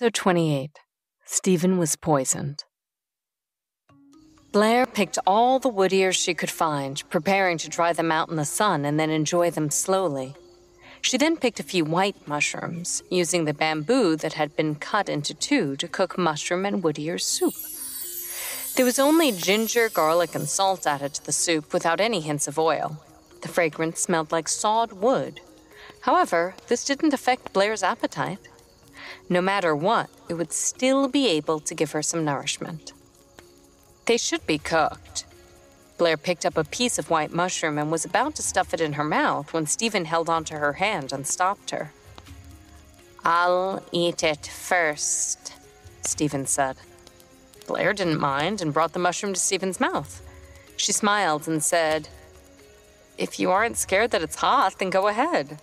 So 28. Steven was poisoned. Blair picked all the wood ears she could find, preparing to dry them out in the sun and then enjoy them slowly. She then picked a few white mushrooms, using the bamboo that had been cut into two to cook mushroom and wood ear soup. There was only ginger, garlic, and salt added to the soup without any hints of oil. The fragrance smelled like sawed wood. However, this didn't affect Blair's appetite. No matter what, it would still be able to give her some nourishment. They should be cooked. Blair picked up a piece of white mushroom and was about to stuff it in her mouth when Steven held onto her hand and stopped her. I'll eat it first, Steven said. Blair didn't mind and brought the mushroom to Steven's mouth. She smiled and said, If you aren't scared that it's hot, then go ahead.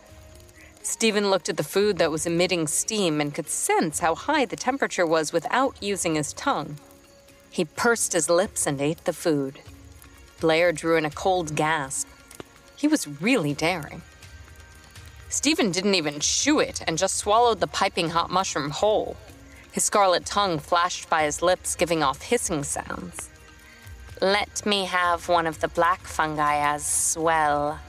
Steven looked at the food that was emitting steam and could sense how high the temperature was without using his tongue. He pursed his lips and ate the food. Blair drew in a cold gasp. He was really daring. Steven didn't even chew it and just swallowed the piping hot mushroom whole. His scarlet tongue flashed by his lips, giving off hissing sounds. Let me have one of the black fungi as well,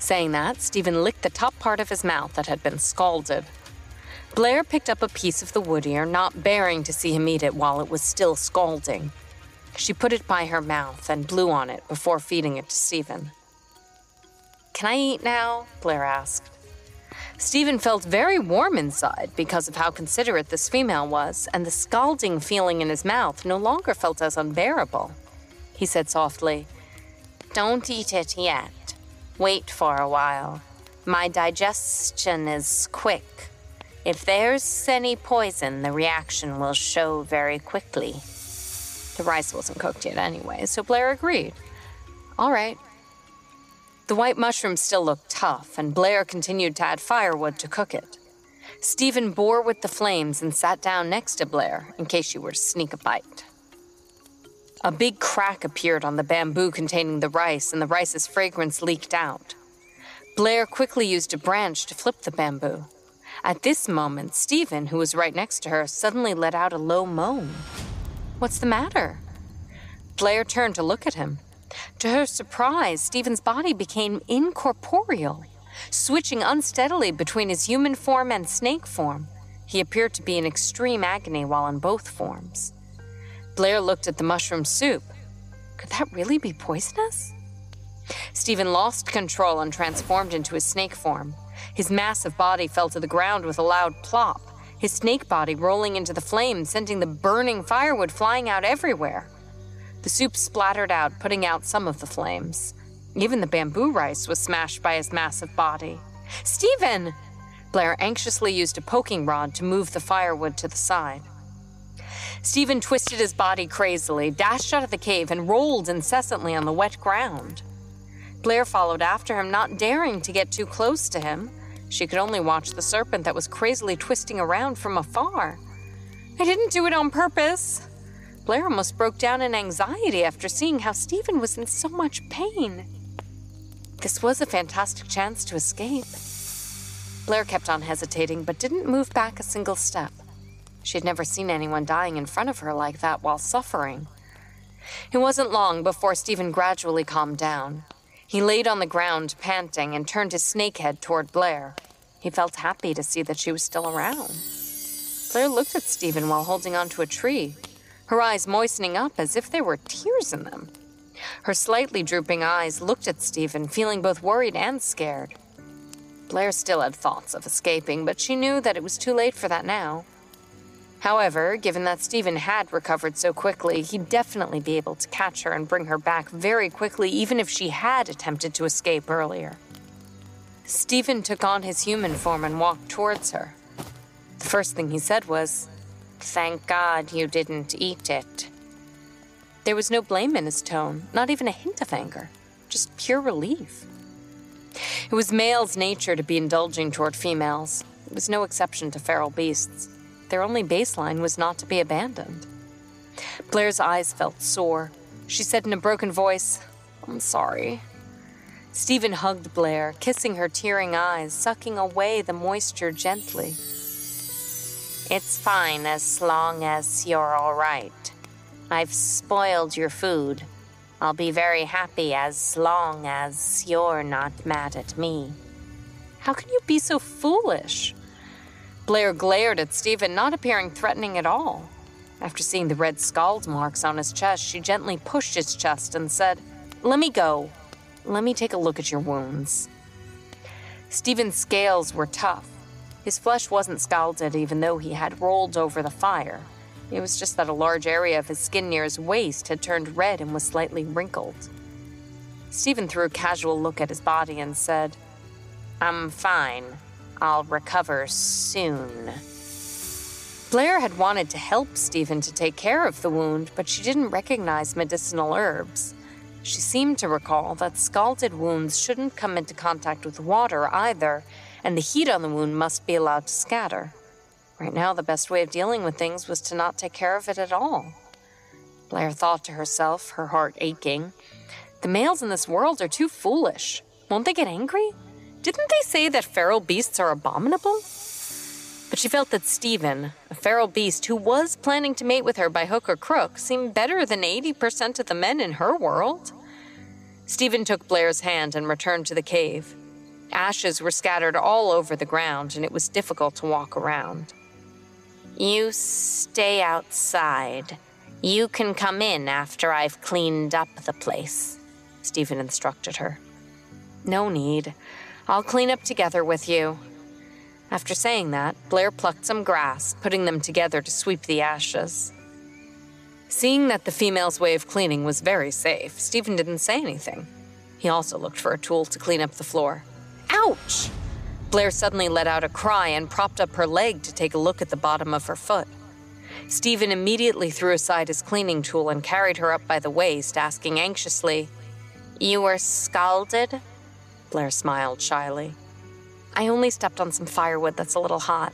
Saying that, Steven licked the top part of his mouth that had been scalded. Blair picked up a piece of the wood ear, not bearing to see him eat it while it was still scalding. She put it by her mouth and blew on it before feeding it to Steven. Can I eat now? Blair asked. Steven felt very warm inside because of how considerate this female was, and the scalding feeling in his mouth no longer felt as unbearable. He said softly, Don't eat it yet. Wait for a while. My digestion is quick. If there's any poison, the reaction will show very quickly. The rice wasn't cooked yet anyway, so Blair agreed. All right. The white mushroom still looked tough, and Blair continued to add firewood to cook it. Steven bore with the flames and sat down next to Blair in case she were to sneak a bite. A big crack appeared on the bamboo containing the rice, and the rice's fragrance leaked out. Blair quickly used a branch to flip the bamboo. At this moment, Steven, who was right next to her, suddenly let out a low moan. What's the matter? Blair turned to look at him. To her surprise, Steven's body became incorporeal, switching unsteadily between his human form and snake form. He appeared to be in extreme agony while in both forms. Blair looked at the mushroom soup. Could that really be poisonous? Steven lost control and transformed into his snake form. His massive body fell to the ground with a loud plop, his snake body rolling into the flames, sending the burning firewood flying out everywhere. The soup splattered out, putting out some of the flames. Even the bamboo rice was smashed by his massive body. Steven! Blair anxiously used a poking rod to move the firewood to the side. Steven twisted his body crazily, dashed out of the cave, and rolled incessantly on the wet ground. Blair followed after him, not daring to get too close to him. She could only watch the serpent that was crazily twisting around from afar. I didn't do it on purpose. Blair almost broke down in anxiety after seeing how Steven was in so much pain. This was a fantastic chance to escape. Blair kept on hesitating, but didn't move back a single step. She had never seen anyone dying in front of her like that while suffering. It wasn't long before Steven gradually calmed down. He laid on the ground, panting, and turned his snake head toward Blair. He felt happy to see that she was still around. Blair looked at Steven while holding onto a tree, her eyes moistening up as if there were tears in them. Her slightly drooping eyes looked at Steven, feeling both worried and scared. Blair still had thoughts of escaping, but she knew that it was too late for that now. However, given that Steven had recovered so quickly, he'd definitely be able to catch her and bring her back very quickly, even if she had attempted to escape earlier. Steven took on his human form and walked towards her. The first thing he said was, Thank God you didn't eat it. There was no blame in his tone, not even a hint of anger, just pure relief. It was male's nature to be indulging toward females. It was no exception to feral beasts. Their only baseline was not to be abandoned. Blair's eyes felt sore. She said in a broken voice, I'm sorry. Steven hugged Blair, kissing her tearing eyes, sucking away the moisture gently. It's fine as long as you're all right. I've spoiled your food. I'll be very happy as long as you're not mad at me. How can you be so foolish? Blair glared at Steven, not appearing threatening at all. After seeing the red scald marks on his chest, she gently pushed his chest and said, Let me go. Let me take a look at your wounds. Steven's scales were tough. His flesh wasn't scalded, even though he had rolled over the fire. It was just that a large area of his skin near his waist had turned red and was slightly wrinkled. Steven threw a casual look at his body and said, I'm fine. I'll recover soon. Blair had wanted to help Steven to take care of the wound, but she didn't recognize medicinal herbs. She seemed to recall that scalded wounds shouldn't come into contact with water either, and the heat on the wound must be allowed to scatter. Right now, the best way of dealing with things was to not take care of it at all. Blair thought to herself, her heart aching, The males in this world are too foolish. Won't they get angry? Didn't they say that feral beasts are abominable? But she felt that Steven, a feral beast who was planning to mate with her by hook or crook, seemed better than 80% of the men in her world. Steven took Blair's hand and returned to the cave. Ashes were scattered all over the ground, and it was difficult to walk around. You stay outside. You can come in after I've cleaned up the place, Steven instructed her. No need. I'll clean up together with you. After saying that, Blair plucked some grass, putting them together to sweep the ashes. Seeing that the female's way of cleaning was very safe, Steven didn't say anything. He also looked for a tool to clean up the floor. Ouch! Blair suddenly let out a cry and propped up her leg to take a look at the bottom of her foot. Steven immediately threw aside his cleaning tool and carried her up by the waist, asking anxiously, You were scalded? Blair smiled shyly. I only stepped on some firewood that's a little hot.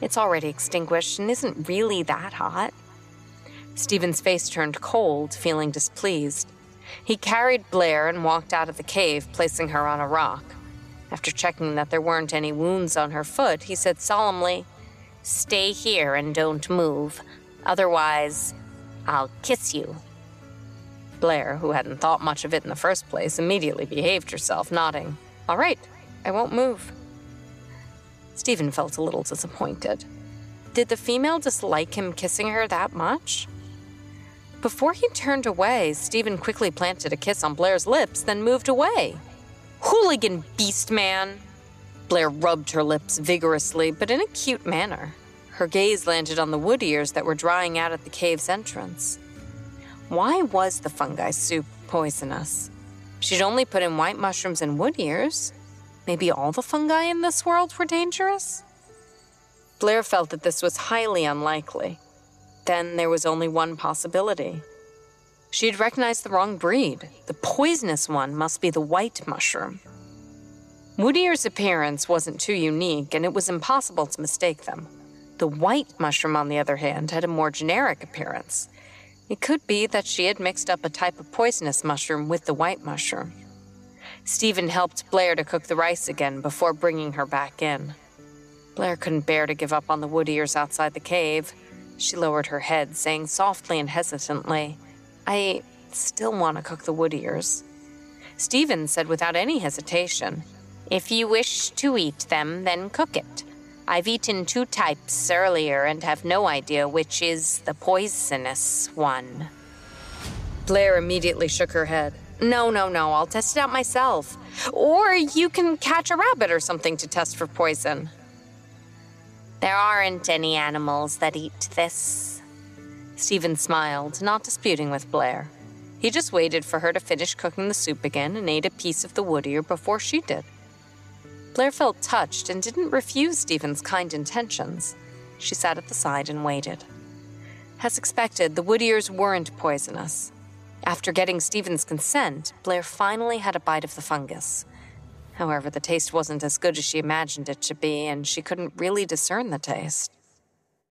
It's already extinguished and isn't really that hot. Steven's face turned cold, feeling displeased. He carried Blair and walked out of the cave, placing her on a rock. After checking that there weren't any wounds on her foot, he said solemnly, Stay here and don't move. Otherwise, I'll kiss you. Blair, who hadn't thought much of it in the first place, immediately behaved herself, nodding. All right, I won't move. Steven felt a little disappointed. Did the female dislike him kissing her that much? Before he turned away, Steven quickly planted a kiss on Blair's lips, then moved away. Hooligan beast man! Blair rubbed her lips vigorously, but in a cute manner. Her gaze landed on the wood ears that were drying out at the cave's entrance. Why was the fungi soup poisonous? She'd only put in white mushrooms and wood ears. Maybe all the fungi in this world were dangerous? Blair felt that this was highly unlikely. Then there was only one possibility. She had recognized the wrong breed. The poisonous one must be the white mushroom. Woodear's appearance wasn't too unique, and it was impossible to mistake them. The white mushroom, on the other hand, had a more generic appearance. It could be that she had mixed up a type of poisonous mushroom with the white mushroom. Steven helped Blair to cook the rice again before bringing her back in. Blair couldn't bear to give up on the wood ears outside the cave. She lowered her head, saying softly and hesitantly, I still want to cook the wood ears. Steven said without any hesitation, If you wish to eat them, then cook it. I've eaten two types earlier and have no idea which is the poisonous one. Blair immediately shook her head. No, no, no, I'll test it out myself. Or you can catch a rabbit or something to test for poison. There aren't any animals that eat this. Steven smiled, not disputing with Blair. He just waited for her to finish cooking the soup again and ate a piece of the wood ear before she did. Blair felt touched and didn't refuse Steven's kind intentions. She sat at the side and waited. As expected, the wood ears weren't poisonous. After getting Steven's consent, Blair finally had a bite of the fungus. However, the taste wasn't as good as she imagined it to be, and she couldn't really discern the taste.